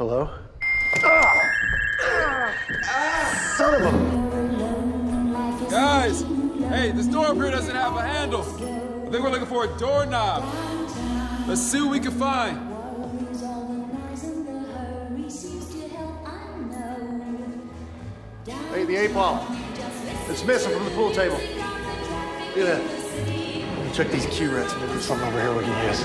Hello? Son of a... Guys, hey, this door up here doesn't have a handle. I think we're looking for a doorknob. Let's see what we can find. Hey, the eight ball. It's missing from the pool table. Look at that. Check these Q rats. Maybe there's something over here we can use.